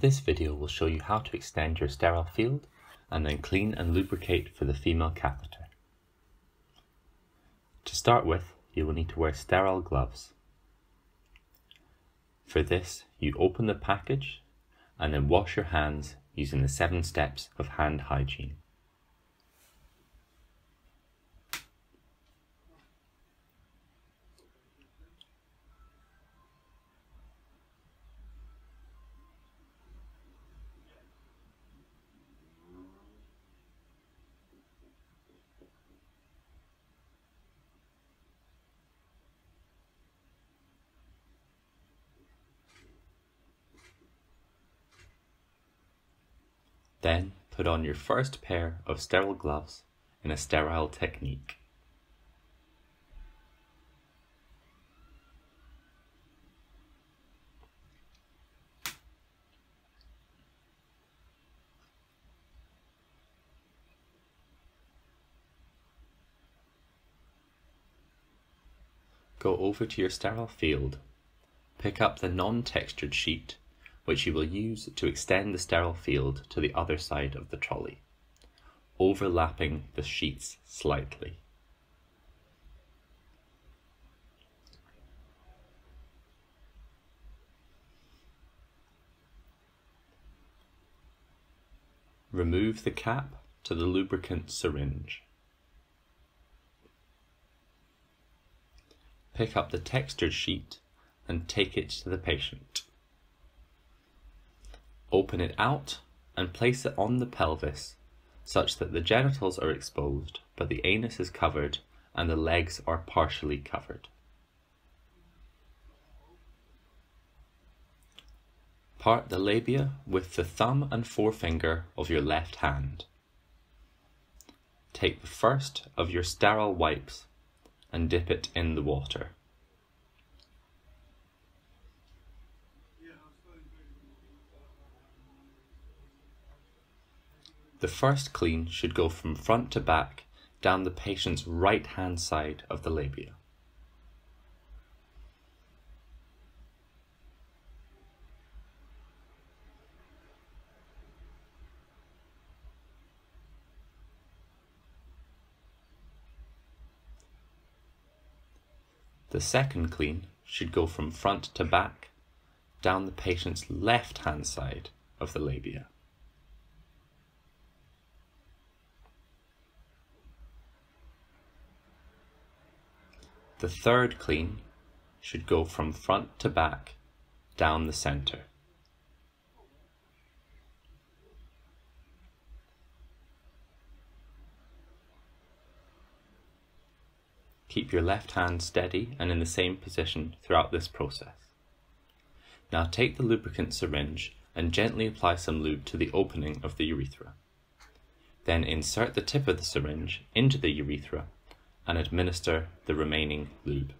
This video will show you how to extend your sterile field and then clean and lubricate for the female catheter. To start with, you will need to wear sterile gloves. For this, you open the package and then wash your hands using the seven steps of hand hygiene. Then put on your first pair of sterile gloves in a sterile technique. Go over to your sterile field, pick up the non-textured sheet which you will use to extend the sterile field to the other side of the trolley, overlapping the sheets slightly. Remove the cap to the lubricant syringe. Pick up the textured sheet and take it to the patient. Open it out and place it on the pelvis such that the genitals are exposed but the anus is covered and the legs are partially covered. Part the labia with the thumb and forefinger of your left hand. Take the first of your sterile wipes and dip it in the water. The first clean should go from front to back down the patient's right hand side of the labia. The second clean should go from front to back down the patient's left hand side of the labia. The third clean should go from front to back down the center. Keep your left hand steady and in the same position throughout this process. Now take the lubricant syringe and gently apply some lube to the opening of the urethra. Then insert the tip of the syringe into the urethra and administer the remaining lube.